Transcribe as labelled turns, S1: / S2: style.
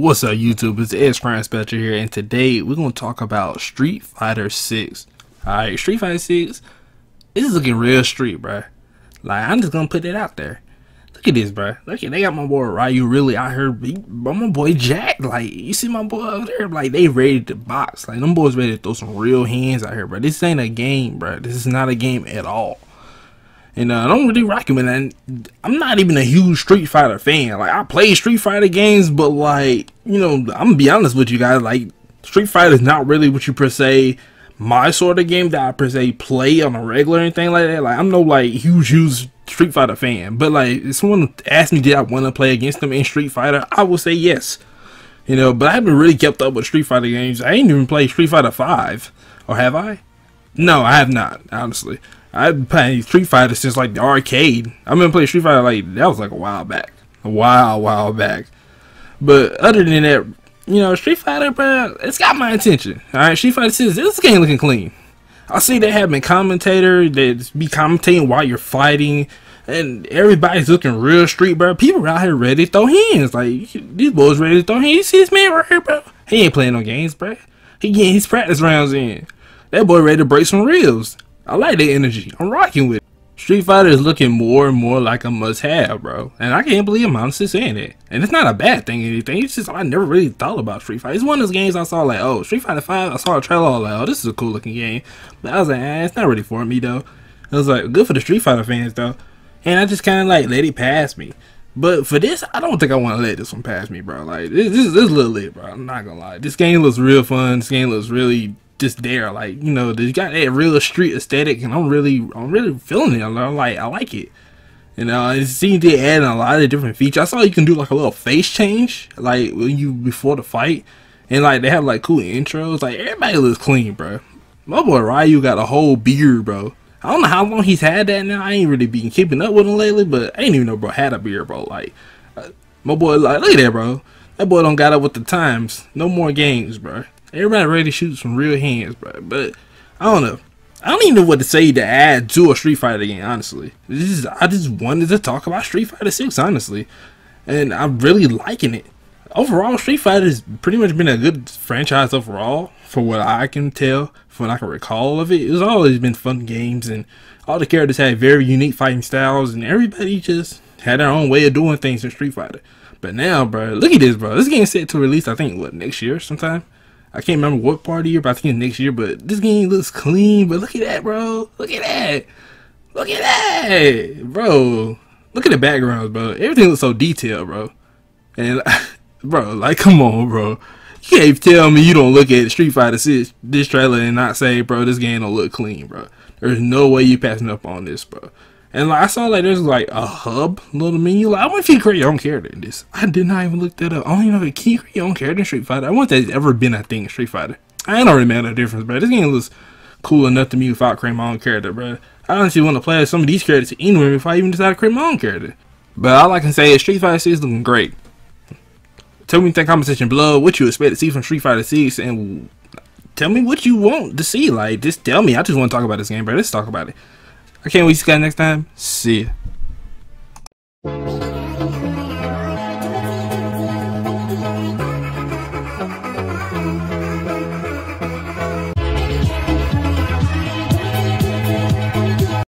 S1: What's up YouTube, it's Ed CrownSpectro here and today we're going to talk about Street Fighter 6. Alright, Street Fighter 6 this is looking real street, bruh. Like, I'm just going to put it out there. Look at this, bruh. Look at, they got my boy Ryu really out here, my boy Jack. Like, you see my boy over there? Like, they ready to box. Like, them boys ready to throw some real hands out here, bruh. This ain't a game, bruh. This is not a game at all. And uh, I don't really recommend that. I'm not even a huge Street Fighter fan. Like I play Street Fighter games, but like you know, I'm gonna be honest with you guys. Like Street Fighter is not really what you per se my sort of game that I per se play on a regular or anything like that. Like I'm no like huge huge Street Fighter fan, but like if someone asked me did I want to play against them in Street Fighter, I would say yes. You know, but I haven't really kept up with Street Fighter games. I ain't even played Street Fighter Five, or have I? No, I have not. Honestly, I've been playing Street Fighter since like the arcade. I've been playing Street Fighter like that was like a while back, a while while back. But other than that, you know, Street Fighter, bro, it's got my attention. All right, Street Fighter says this game looking clean. I see they have been commentator that be commentating while you're fighting, and everybody's looking real street, bro. People out here ready to throw hands. Like these boys ready to throw hands. You see this man right here, bro? He ain't playing no games, bro. He getting his practice rounds in. That boy ready to break some reels. I like the energy. I'm rocking with it. Street Fighter is looking more and more like a must-have, bro. And I can't believe I'm honestly saying it. And it's not a bad thing or anything. It's just I never really thought about Street Fighter. It's one of those games I saw like, oh, Street Fighter 5, I saw a trailer like, oh, this is a cool looking game. But I was like, eh, it's not really for me though. I was like, good for the Street Fighter fans though. And I just kind of like let it pass me. But for this, I don't think I want to let this one pass me, bro. Like, this, this, this is a little lit, bro. I'm not gonna lie. This game looks real fun. This game looks really just there. Like you know, they got that real street aesthetic, and I'm really, I'm really feeling it. I'm like, I like it. You know, it seems to add a lot of different features. I saw you can do like a little face change, like when you before the fight, and like they have like cool intros. Like everybody looks clean, bro. My boy Ryu got a whole beard, bro. I don't know how long he's had that now. I ain't really been keeping up with him lately, but I ain't even know bro had a beard, bro. Like uh, my boy, like look at that, bro. That boy don't got up with the times. No more games, bro. Everybody ready to shoot some real hands, bro. But I don't know. I don't even know what to say to add to a Street Fighter game, honestly. This is I just wanted to talk about Street Fighter 6, honestly. And I'm really liking it. Overall, Street Fighter has pretty much been a good franchise overall, for what I can tell, from what I can recall of it. It's always been fun games, and all the characters had very unique fighting styles, and everybody just had their own way of doing things in Street Fighter. But now, bro, look at this, bro. This game's set to release, I think, what, next year sometime? I can't remember what part of the year, but I think it's next year. But this game looks clean. But look at that, bro. Look at that. Look at that, bro. Look at the backgrounds, bro. Everything looks so detailed, bro. And bro, like, come on, bro. You can't tell me you don't look at Street Fighter 6 this trailer and not say, bro, this game don't look clean, bro. There's no way you passing up on this, bro. And like I saw like there's like a hub little menu. Like I wonder if you create your own character in this. I did not even look that up. I don't even know if you can create your own character in Street Fighter. I if that's ever been a thing in Street Fighter. I ain't already made no difference, bro. This game looks cool enough to me without creating my own character, bro. I honestly want to play some of these characters anyway if I even decide to create my own character. But all I can say is Street Fighter 6 is looking great. Tell me in the comment section below what you expect to see from Street Fighter 6 and tell me what you want to see. Like, just tell me. I just want to talk about this game, bro. Let's talk about it. I can't wait to see you guys next time. See ya.